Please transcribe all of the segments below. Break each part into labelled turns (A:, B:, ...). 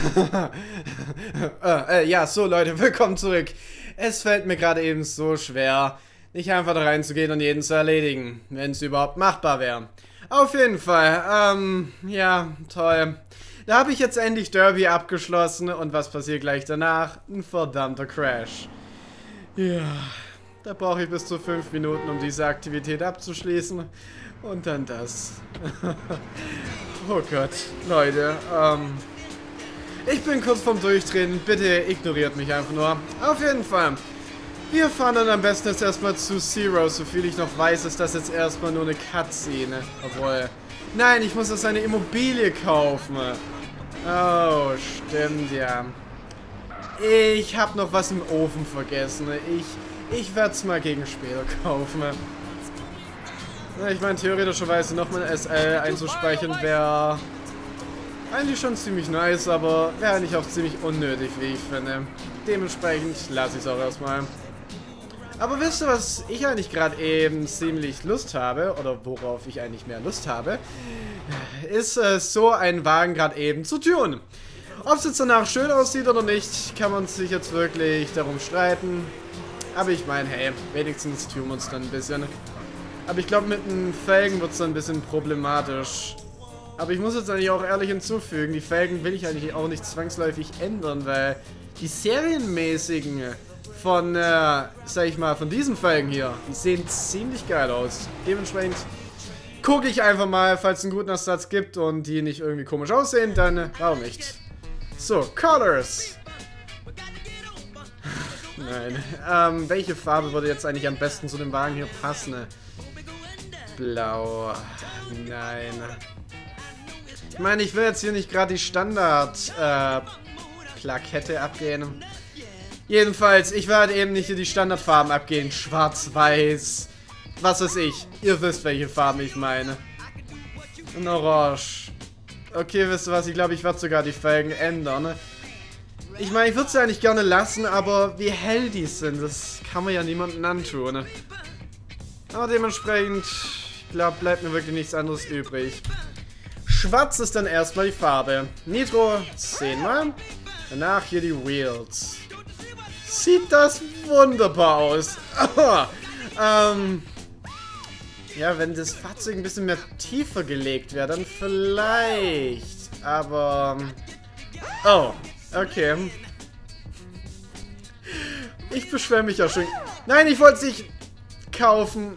A: äh, äh, ja, so Leute, willkommen zurück. Es fällt mir gerade eben so schwer, nicht einfach da reinzugehen und jeden zu erledigen, wenn es überhaupt machbar wäre. Auf jeden Fall, ähm, ja, toll. Da habe ich jetzt endlich Derby abgeschlossen und was passiert gleich danach? Ein verdammter Crash. Ja, da brauche ich bis zu fünf Minuten, um diese Aktivität abzuschließen. Und dann das. oh Gott, Leute, ähm... Ich bin kurz vorm Durchdrehen, bitte ignoriert mich einfach nur. Auf jeden Fall. Wir fahren dann am besten jetzt erstmal zu Zero. Soviel ich noch weiß, ist das jetzt erstmal nur eine Cutscene. Obwohl... Nein, ich muss jetzt eine Immobilie kaufen. Oh, stimmt ja. Ich habe noch was im Ofen vergessen. Ich, ich werde es mal gegen später kaufen. Ich meine, theoretischerweise nochmal SL einzuspeichern wäre eigentlich schon ziemlich nice, aber wäre eigentlich auch ziemlich unnötig, wie ich finde. Dementsprechend lasse ich es auch erstmal. Aber wisst ihr, was ich eigentlich gerade eben ziemlich Lust habe, oder worauf ich eigentlich mehr Lust habe, ist äh, so einen Wagen gerade eben zu tun. Ob es jetzt danach schön aussieht oder nicht, kann man sich jetzt wirklich darum streiten. Aber ich meine, hey, wenigstens tun wir uns dann ein bisschen. Aber ich glaube, mit den Felgen wird es dann ein bisschen problematisch. Aber ich muss jetzt eigentlich auch ehrlich hinzufügen, die Felgen will ich eigentlich auch nicht zwangsläufig ändern, weil die serienmäßigen von, äh, sag ich mal, von diesen Felgen hier, die sehen ziemlich geil aus. Dementsprechend gucke ich einfach mal, falls es einen guten Ersatz gibt und die nicht irgendwie komisch aussehen, dann äh, warum nicht. So, Colors. Nein. Ähm, welche Farbe würde jetzt eigentlich am besten zu dem Wagen hier passen? Blau. Nein. Ich meine, ich will jetzt hier nicht gerade die Standard-Plakette äh, abgehen. Jedenfalls, ich werde eben nicht hier die Standardfarben abgehen. Schwarz, Weiß, was weiß ich. Ihr wisst, welche Farben ich meine. Und Orange. Okay, wisst ihr was? Ich glaube, ich werde sogar die Felgen ändern. Ich meine, ich würde sie eigentlich gerne lassen, aber wie hell die sind, das kann man ja niemandem antun. Aber dementsprechend, ich glaube, bleibt mir wirklich nichts anderes übrig. Schwarz ist dann erstmal die Farbe. Nitro 10 mal. Danach hier die Wheels. Sieht das wunderbar aus. ähm, ja, wenn das Fahrzeug ein bisschen mehr tiefer gelegt wäre, dann vielleicht. Aber... Oh, okay. Ich beschwere mich ja schon. Nein, ich wollte es nicht kaufen.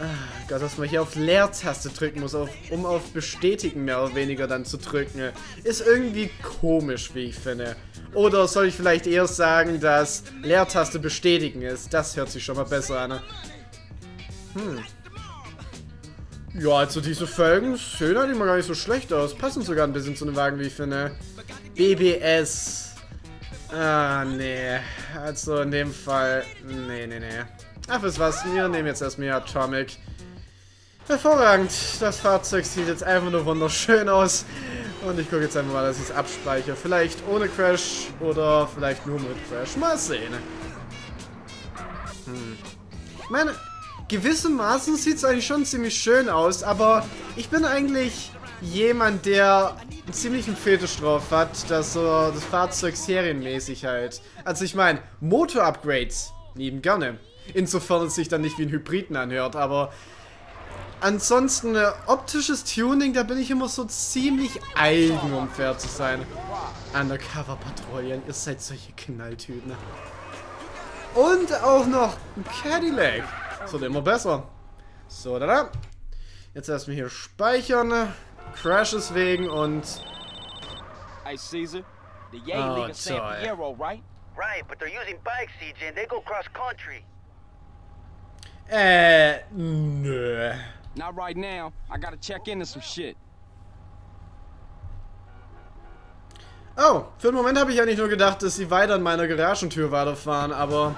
A: Ah, Gott, dass man hier auf Leertaste drücken muss, auf, um auf Bestätigen mehr oder weniger dann zu drücken. Ist irgendwie komisch, wie ich finde. Oder soll ich vielleicht eher sagen, dass Leertaste bestätigen ist? Das hört sich schon mal besser an. Hm. Ja, also diese Felgen sehen halt immer gar nicht so schlecht aus. Passen sogar ein bisschen zu einem Wagen, wie ich finde. BBS. Ah, nee. Also in dem Fall... Nee, nee, nee. Ach, was was? Wir nehmen jetzt erstmal Atomic. Hervorragend. Das Fahrzeug sieht jetzt einfach nur wunderschön aus. Und ich gucke jetzt einfach mal, dass ich es abspeichere. Vielleicht ohne Crash oder vielleicht nur mit Crash. Mal sehen. Hm. Ich meine, gewissermaßen sieht es eigentlich schon ziemlich schön aus, aber ich bin eigentlich jemand, der einen ziemlichen Fetisch drauf hat, dass so das Fahrzeug serienmäßig halt. Also ich meine, Motor-Upgrades lieben gerne. Insofern es sich dann nicht wie ein Hybriden anhört, aber ansonsten äh, optisches Tuning, da bin ich immer so ziemlich eigen, um fair zu sein. Undercover-Patrouillen, ihr seid solche Knalltüten. Und auch noch ein Cadillac. Das wird immer besser. So, da, da. Jetzt erstmal hier speichern. Crashes wegen und...
B: Hey Caesar, the Yay oh, League of San Piero, right? Right, but they're using bikes, CJ, and they go cross country.
A: Äh, nö.
B: Not right now. I gotta check into some shit.
A: Oh, für einen Moment habe ich ja nicht nur gedacht, dass sie weiter an meiner Garagentür weiterfahren, aber...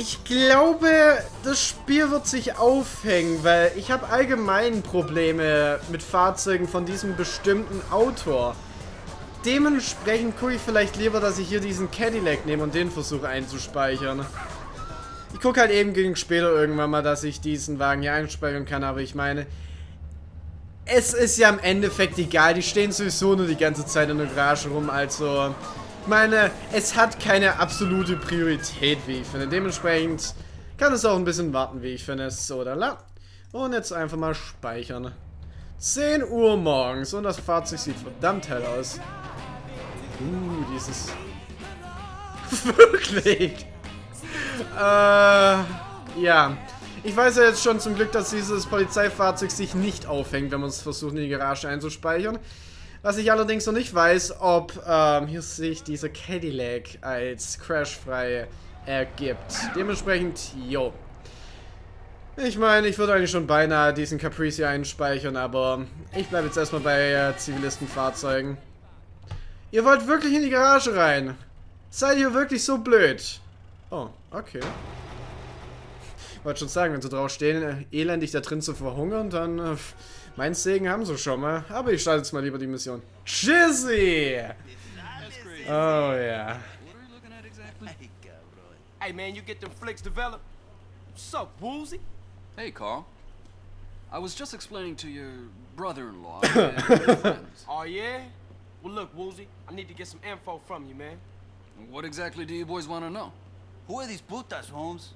A: Ich glaube, das Spiel wird sich aufhängen, weil ich habe allgemein Probleme mit Fahrzeugen von diesem bestimmten Autor. Dementsprechend gucke ich vielleicht lieber, dass ich hier diesen Cadillac nehme und den versuche einzuspeichern. Ich gucke halt eben gegen später irgendwann mal, dass ich diesen Wagen hier einspeichern kann, aber ich meine... es ist ja im Endeffekt egal. Die stehen sowieso nur die ganze Zeit in der Garage rum. Also, ich meine, es hat keine absolute Priorität, wie ich finde. Dementsprechend kann es auch ein bisschen warten, wie ich finde. So, da la. Und jetzt einfach mal speichern. 10 Uhr morgens und das Fahrzeug sieht verdammt hell aus. Uh, dieses... Wirklich? Äh, ja. Ich weiß ja jetzt schon zum Glück, dass dieses Polizeifahrzeug sich nicht aufhängt, wenn man es versucht, in die Garage einzuspeichern. Was ich allerdings noch nicht weiß, ob ähm, hier sich dieser Cadillac als crashfrei ergibt. Dementsprechend, jo. Ich meine, ich würde eigentlich schon beinahe diesen Caprice einspeichern, aber ich bleibe jetzt erstmal bei äh, Zivilistenfahrzeugen. Ihr wollt wirklich in die Garage rein? Seid ihr wirklich so blöd? Oh, okay. Wollte schon sagen, wenn sie drauf stehen, äh, elendig da drin zu verhungern, dann... Äh, mein Segen haben sie schon mal. Aber ich starte jetzt mal lieber die Mission. Jizzy! Oh, ja. Yeah.
B: Hey, man, you get them flicks developed? What's up, Woozy?
C: Hey, Carl. I was just explaining to your brother-in-law
B: Oh, yeah? Well, look, Woozy, I need to get some info from you, man.
C: What exactly do you boys want to know?
D: Who are these putas, Holmes?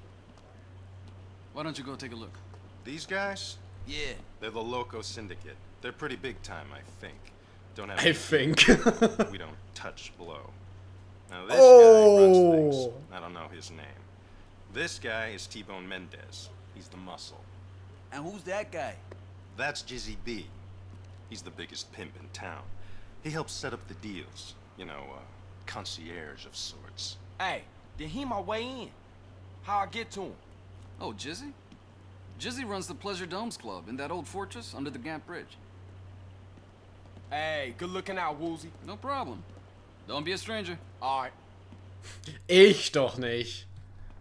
C: Why don't you go take a look?
E: These guys?
D: Yeah.
E: They're the Loco Syndicate. They're pretty big time, I think. Don't have.
A: I think.
E: we don't touch blow. Now
A: this oh. guy runs
E: things. Oh. I don't know his name. This guy is T-Bone Mendez. He's the muscle.
D: And who's that guy?
E: That's Jizzy B. He's the biggest pimp in town. He helps set up the deals. You know, uh, concierge of sorts.
B: Hey, then he my way in. How I get to him?
C: Oh, Jizzy? Jizzy runs the Pleasure Domes Club in that old fortress under the Gant Bridge.
B: Hey, good looking out, Woozy.
C: No problem. Don't be a stranger.
B: Alright.
A: Ich doch nicht.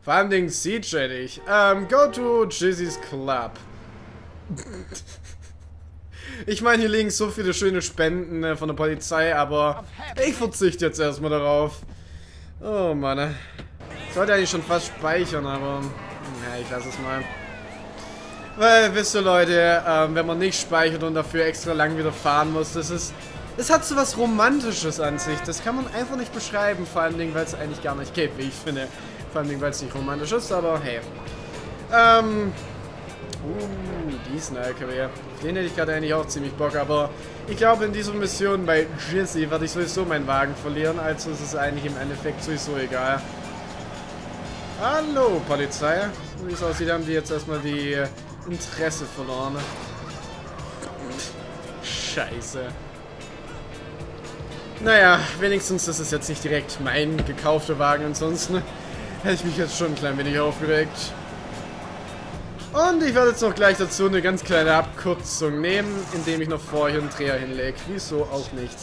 A: Vor allem den CJ nicht. Um, go to Jizzys Club. ich meine, hier liegen so viele schöne Spenden äh, von der Polizei, aber ich verzichte jetzt erstmal darauf. Oh Mann. Sollte eigentlich schon fast speichern, aber ja, ich lasse es mal. Weil, wisst ihr Leute, ähm, wenn man nicht speichert und dafür extra lang wieder fahren muss, das ist... Es hat so was Romantisches an sich. Das kann man einfach nicht beschreiben, vor allem weil es eigentlich gar nicht geht, wie ich finde. Vor allem weil es nicht romantisch ist, aber hey. Ähm... Uh, diesen LKW. Den hätte ich gerade eigentlich auch ziemlich Bock, aber ich glaube, in dieser Mission bei Jizzy werde ich sowieso meinen Wagen verlieren, also ist es eigentlich im Endeffekt sowieso egal. Hallo, Polizei. Wie es aussieht, haben die jetzt erstmal die Interesse verloren. Scheiße. Naja, wenigstens ist es jetzt nicht direkt mein gekaufter Wagen. Ansonsten hätte ich mich jetzt schon ein klein wenig aufgeregt. Und ich werde jetzt noch gleich dazu eine ganz kleine Abkürzung nehmen, indem ich noch vorher einen Dreher hinlege. Wieso auch nicht.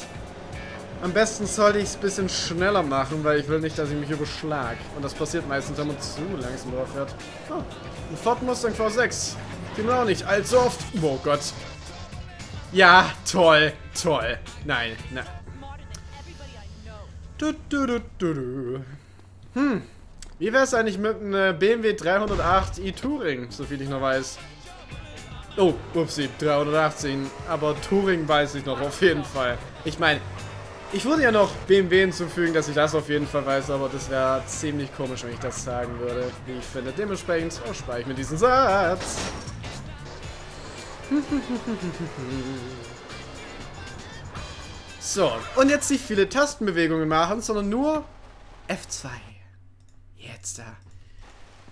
A: Am besten sollte ich es ein bisschen schneller machen, weil ich will nicht, dass ich mich überschlag. Und das passiert meistens, wenn man zu langsam drauf fährt. Oh, ein Ford Mustang V6. Den auch nicht allzu oft. Oh Gott. Ja, toll, toll. Nein, nein. Du, du, du, du, du. Hm. Wie wäre es eigentlich mit einem BMW 308 e-Touring, soviel ich noch weiß? Oh, upsie, 318. Aber Touring weiß ich noch auf jeden Fall. Ich meine, ich würde ja noch BMW hinzufügen, dass ich das auf jeden Fall weiß, aber das wäre ziemlich komisch, wenn ich das sagen würde, wie ich finde. Dementsprechend erspare ich mir diesen Satz. so, und jetzt nicht viele Tastenbewegungen machen, sondern nur F2. Jetzt da.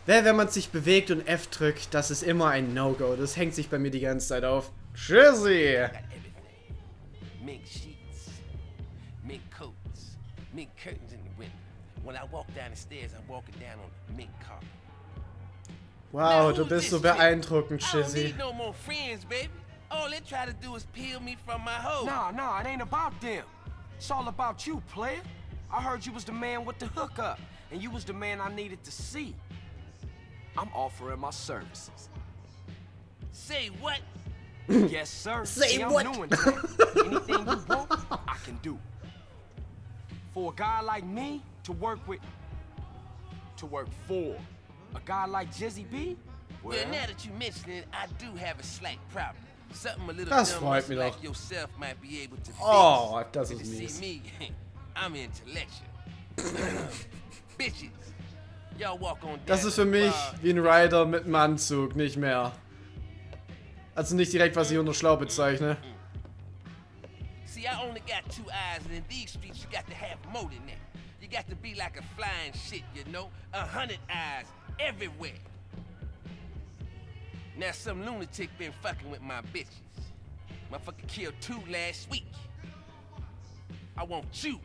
A: Wer, wenn man sich bewegt und F drückt, das ist immer ein No-Go. Das hängt sich bei mir die ganze Zeit auf. Tschüssi! Mink curtains in the window. When I walk down the stairs, I'm walking down on mink carpet. Wow, du bist so beeindruckend, Chizzy.
D: no more friends, baby. All they try to do is peel me from my hole.
B: Nah, nah, it ain't about them. It's all about you, player. I heard you was the man with the hookup, and you was the man I needed to see. I'm offering my services.
D: Say what?
B: yes, sir.
A: Say see, what?
B: Anything you want, I can do for a guy like me to work with, to work for a guy like Jizzy B?
D: Well, well now that you mention it, I do have a slight problem. Something a little
A: Das
D: dumb
A: freut mich
D: like
A: doch.
D: yourself might be able to fix.
A: Oh, das
D: And
A: ist
D: you
A: mies.
D: see me, I'm intellectual. Bitches. Y'all walk on
A: Das ist für mich wie ein Rider mit einem Anzug, nicht mehr. Also nicht direkt, was ich unter schlau bezeichne.
D: Only got two eyes, and in these streets, you got to have more than that. You got to be like a flying shit, you know? A hundred eyes everywhere. Now, some lunatic been fucking with my bitches. Motherfucker killed two last week. I want you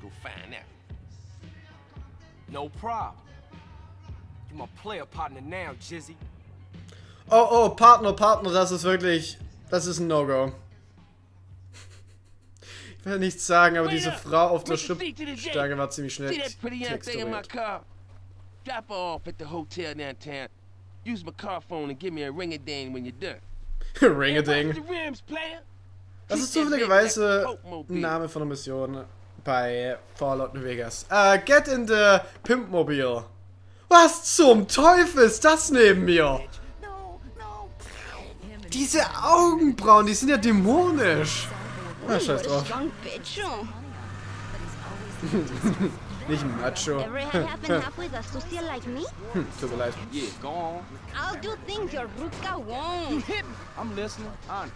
D: go find out.
B: No problem. You my player partner now, Jizzy.
A: Oh, oh, Partner, Partner, das ist wirklich... Das ist ein No-Go. Ich will nichts sagen, aber diese Frau auf der Schubstange war ziemlich schnell?
D: Drop off at the hotel downtown. Use my car phone and give me a ring a ding when you're done. The rims, player.
A: Das ist zufälligerweise
D: a
A: ein Name von einer Mission bei Fallout New Vegas. Äh, get in the Pimpmobil. Was zum Teufel ist das neben mir? Diese Augenbrauen, die sind ja dämonisch. Ah, scheiß drauf.
F: Oh.
A: Nicht ein Macho.
F: Me?
A: Tut mir leid.
C: Yeah, go on.
F: I'll do things your Rutka won't.
C: I'm listening. Honest.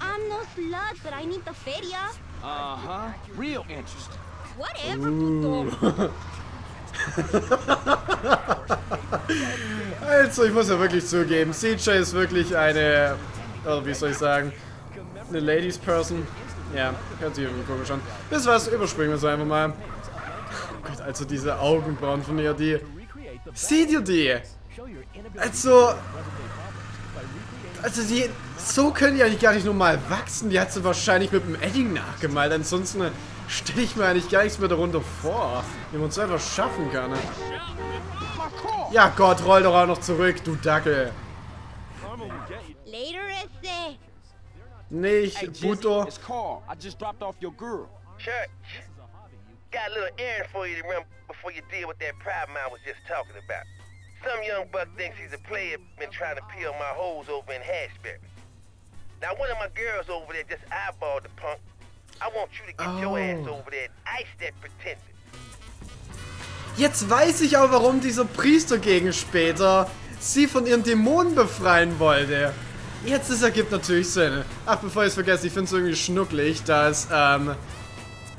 F: I'm no slut, but I need the feria.
C: Uh-huh. Real interesting.
F: Whatever, puto.
A: Also, ich muss ja wirklich zugeben, CJ ist wirklich eine, oder wie soll ich sagen, eine Ladies Person. Ja, hört sich irgendwie komisch an. Ihr was, überspringen wir es einfach mal. Oh Gott, also diese Augenbrauen von ihr, die... Seht ihr die? Also... Also die... So können die eigentlich gar nicht normal wachsen. Die hat sie wahrscheinlich mit dem Edding nachgemalt. Ansonsten stelle ich mir eigentlich gar nichts mehr darunter vor. Wie man es einfach schaffen kann. Ne? Ja Gott, roll doch auch noch zurück, du Dackel.
F: Later,
A: Nicht, Buto.
B: It's Carl. I just dropped off your girl.
G: Church, got a little errand for you to run before you deal with that problem I was just talking about. Some young buck thinks he's a player, been trying to peel my holes over in Hashberry. Now, one of my girls over there just eyeballed the punk. I want you to get your ass
A: Oh.
G: over there and ice that pretender.
A: Jetzt weiß ich auch, warum dieser Priester gegen später sie von ihren Dämonen befreien wollte. Jetzt, das ergibt natürlich Sinn. Ach, bevor ich es vergesse, ich finde es irgendwie schnucklig, dass, ähm...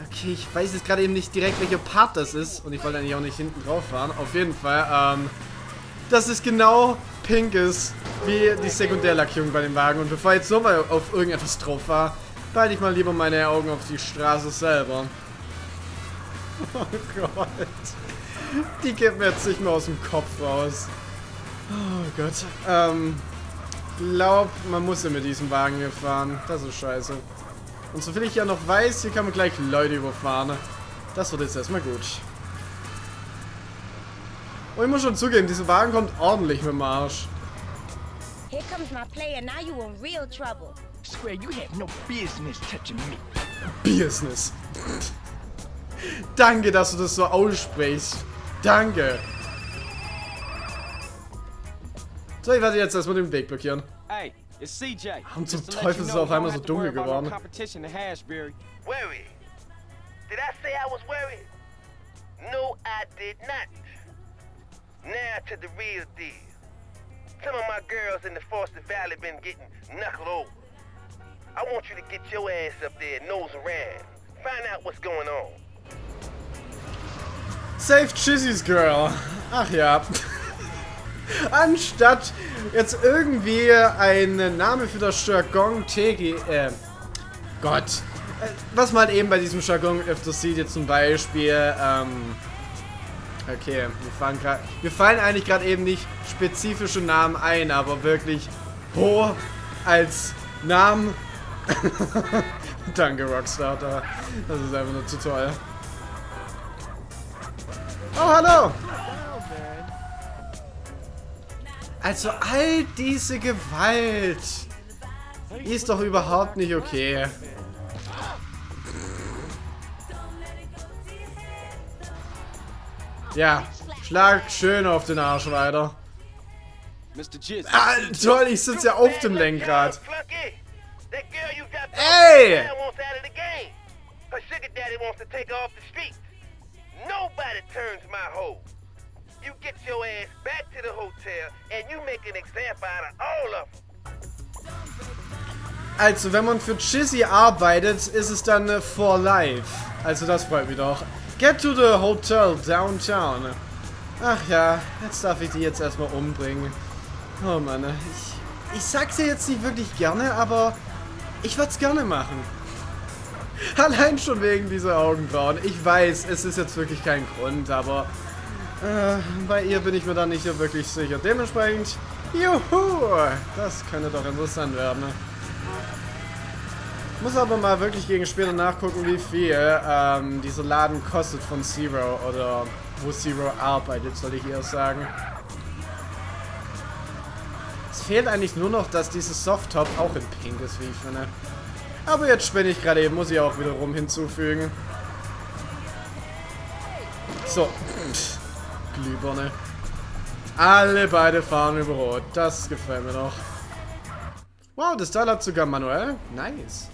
A: Okay, ich weiß jetzt gerade eben nicht direkt, welcher Part das ist. Und ich wollte eigentlich auch nicht hinten drauf fahren. Auf jeden Fall, ähm... Dass es genau pink ist, wie die Sekundärlackierung bei dem Wagen. Und bevor ich jetzt nochmal auf irgendetwas drauf war, behalte ich mal lieber meine Augen auf die Straße selber. Oh Gott. Die geht mir jetzt nicht mehr aus dem Kopf raus. Oh Gott. Ähm, glaub, man muss ja mit diesem Wagen hier fahren. Das ist scheiße. Und soviel ich ja noch weiß, hier kann man gleich Leute überfahren. Das wird jetzt erstmal gut. Und ich muss schon zugeben, dieser Wagen kommt ordentlich mit dem Arsch.
F: Here comes my player. Now you in real trouble.
H: Swear you have no business touching me.
A: Business. Danke, dass du das so aussprichst. Danke. So, ich werde jetzt erstmal den Weg blockieren.
B: Hey, it's CJ.
A: Warum zum
B: Just to let
A: Teufel ist es auf einmal so
B: have to worry
A: dunkel
B: about no
A: geworden?
B: competition in Hashberry.
G: Worried? Did I say I was worried? No, I did not. Now to the real deal. Some of my girls in the Foster Valley been getting knuckled over. I want you to get your ass up there, nose around. Find out what's going on.
A: Save Chizzy's Girl. Ach ja. Anstatt jetzt irgendwie ein Name für das Jargon Tegi, äh, Gott. Äh, Was man eben bei diesem Jargon öfters sieht, jetzt zum Beispiel, ähm, okay, wir fallen, grad, wir fallen eigentlich gerade eben nicht spezifische Namen ein, aber wirklich Ho als Namen. Danke, Rockstarter. Das ist einfach nur zu toll. Oh, hallo! Also all diese Gewalt die ist doch überhaupt nicht okay. Ja, schlag schön auf den Arsch weiter. Ah, toll, ich sitze ja auf dem Lenkrad.
G: Game. Her sugar daddy wants to take her off the streets. Nobody turns my hoe. You get your ass back to the hotel and you make an example out of all of them.
A: Also, wenn man für Chizzy arbeitet, ist es dann äh, for life. Also, das freut mich doch. Get to the hotel downtown. Ach ja, jetzt darf ich die jetzt erstmal umbringen. Oh Mann, ich, ich sag's ja jetzt nicht wirklich gerne, aber ich würd's gerne machen. Allein schon wegen dieser Augenbrauen. Ich weiß, es ist jetzt wirklich kein Grund, aber äh, bei ihr bin ich mir da nicht so wirklich sicher. Dementsprechend, juhu, das könnte doch interessant werden. Muss aber mal wirklich gegen später nachgucken, wie viel ähm, dieser Laden kostet von Zero oder wo Zero arbeitet, soll ich eher sagen. Es fehlt eigentlich nur noch, dass dieses Softtop auch in Pink ist, wie ich finde. Aber jetzt spinne ich gerade eben, muss ich auch wiederum hinzufügen. So. Pff, Glühbirne. Alle beide fahren über Rot. Das gefällt mir doch. Wow, das Teil hat sogar manuell. Nice.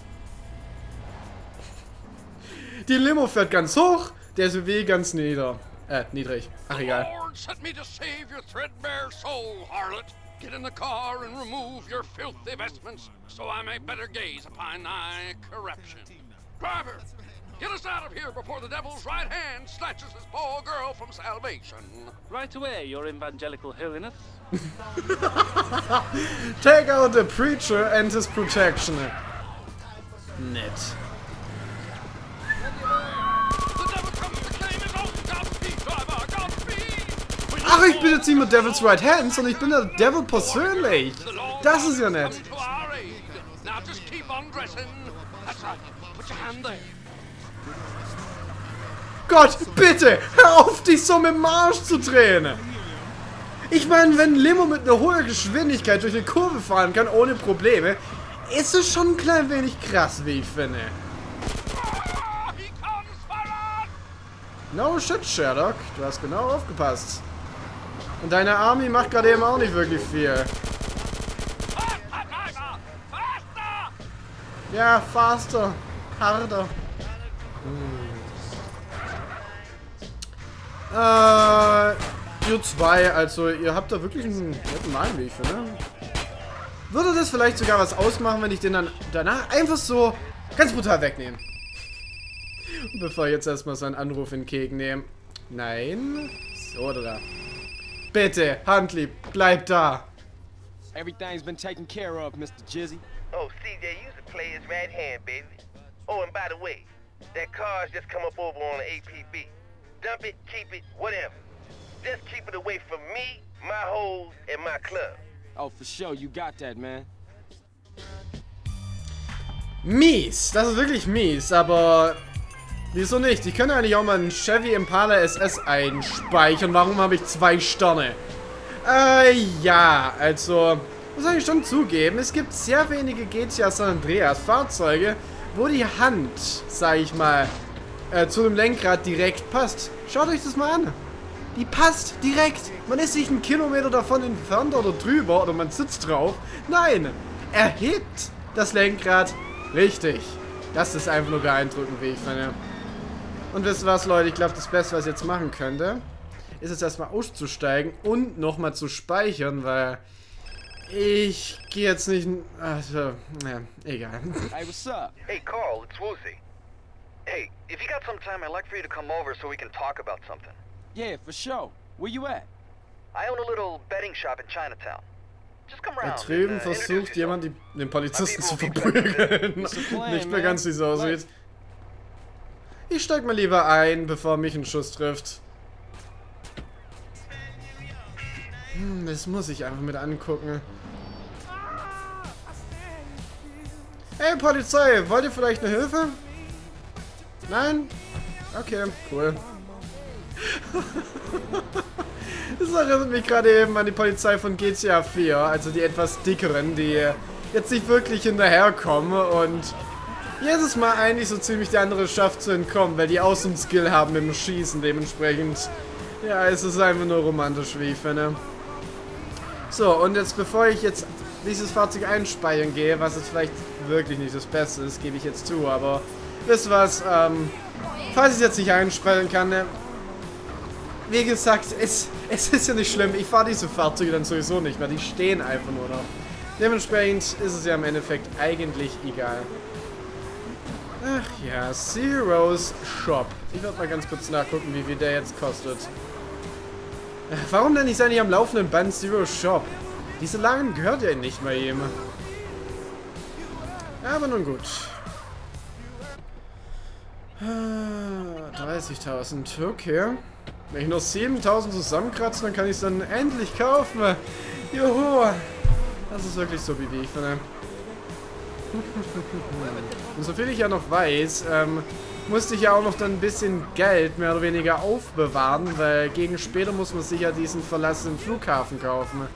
A: Die Limo fährt ganz hoch, der SUV ganz nieder. Äh, niedrig. Ach, egal.
I: Get in the car and remove your filthy vestments, so I may better gaze upon thy corruption. Driver, get us out of here before the devil's right hand snatches this poor girl from salvation.
J: Right away, your evangelical holiness.
A: Take out the preacher and his protection. Nett.
I: The devil comes to claim his own. Godspeed, driver, Godspeed!
A: Ach, ich bin jetzt nicht mehr Devil's Right Hand, sondern ich bin der Devil persönlich. Das ist ja nett.
I: come to our aid. Now just keep on dressing. That's right. Put your hand there.
A: Gott, bitte, hör auf, dich so mit dem Arsch zu drehen. Ich meine, wenn ein Limo mit einer hohen Geschwindigkeit durch eine Kurve fahren kann, ohne Probleme, ist es schon ein klein wenig krass, wie ich finde. No shit, Sherlock. Du hast genau aufgepasst. Und deine Army macht gerade eben auch nicht wirklich viel. Ja, faster. Harder. Hm. Äh, ihr zwei, also ihr habt da wirklich einen netten Namen, wie ich finde. Würde das vielleicht sogar was ausmachen, wenn ich den dann danach einfach so ganz brutal wegnehme? Bevor ich jetzt erstmal seinen Anruf entgegennehme. Nein. So, oder da. Bitte, Handlieb, bleib da.
B: Everything's been taken care of, Mr. Jizzy.
G: Oh, CJ, you the player's right hand, baby. Oh, and by the way, that car's just come up over on the APB. Dump it, keep it, whatever. Just keep it away from me, my hoes, and my club.
B: Oh, for sure, you got that, man.
A: Mies, das ist wirklich mies, aber wieso nicht? Ich könnte eigentlich auch mal einen Chevy Impala SS einspeichern. Warum habe ich zwei Sterne? Äh, ja, also, muss ich schon zugeben, es gibt sehr wenige GTA San Andreas Fahrzeuge, wo die Hand, sag ich mal, äh, zu dem Lenkrad direkt passt. Schaut euch das mal an. Die passt direkt. Man ist nicht einen Kilometer davon entfernt oder drüber oder man sitzt drauf. Nein, er hebt das Lenkrad richtig. Das ist einfach nur beeindruckend, wie ich finde. Und wisst ihr was, Leute? Ich glaube, das Beste, was ich jetzt machen könnte, ist jetzt erstmal auszusteigen und nochmal zu speichern, weil ich gehe jetzt nicht... Also, ja, egal.
B: Hey, what's up?
K: Hey, Carl, it's Woozy. Hey, if you got some time, I'd like for you to come over so we can talk about something.
B: Yeah, for sure. Where you at?
K: I own a little betting shop in Chinatown. Just come
A: Da
K: around.
A: drüben
K: uh,
A: versucht jemand, die, den Polizisten zu verprügeln. Nicht mehr ganz, wie es aussieht. Ich steig mal lieber ein, bevor mich ein Schuss trifft. Hm, das muss ich einfach mit angucken. Hey Polizei, wollt ihr vielleicht eine Hilfe? Nein? Okay, cool. Das erinnert mich gerade eben an die Polizei von GTA 4, also die etwas dickeren, die jetzt nicht wirklich hinterherkommen und jedes Mal eigentlich so ziemlich der andere schafft zu entkommen, weil die einen Skill haben dem Schießen, dementsprechend. Ja, es ist einfach nur romantisch, wie ich finde. So, und jetzt bevor ich jetzt dieses Fahrzeug einspeichern gehe, was jetzt vielleicht wirklich nicht das Beste ist, gebe ich jetzt zu, aber wisst was, ähm, falls ich es jetzt nicht einspeichern kann, ne, wie gesagt, es, es ist ja nicht schlimm, ich fahre diese Fahrzeuge dann sowieso nicht mehr, die stehen einfach nur noch. Dementsprechend ist es ja im Endeffekt eigentlich egal. Ach ja, Zero's Shop. Ich werde mal ganz kurz nachgucken, wie viel der jetzt kostet. Warum denn nicht eigentlich am laufenden Band Zero Shop? Diese Lagen gehört ja nicht mal ihm. Aber nun gut. 30.000, okay. Wenn ich noch 7.000 zusammenkratze, dann kann ich es dann endlich kaufen. Juhu. Das ist wirklich so, wie ich finde. Und soviel ich ja noch weiß, ähm, musste ich ja auch noch dann ein bisschen Geld mehr oder weniger aufbewahren, weil gegen später muss man sich ja diesen verlassenen Flughafen kaufen.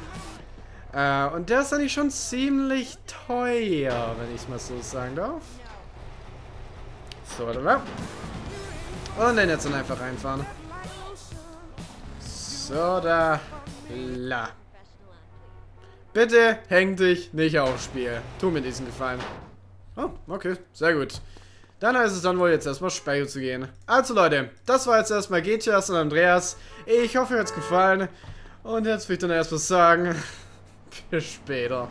A: Äh, und der ist eigentlich schon ziemlich teuer, wenn ich es mal so sagen darf. So, oder? Und dann jetzt dann einfach reinfahren. So, da. La. Bitte häng dich nicht aufs Spiel. Tu mir diesen Gefallen. Oh, okay. Sehr gut. Dann heißt es dann wohl jetzt erstmal Speicher zu gehen. Also Leute, das war jetzt erstmal GTS und Andreas. Ich hoffe, euch hat es gefallen. Und jetzt will ich dann erstmal sagen, bis später.